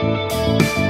Música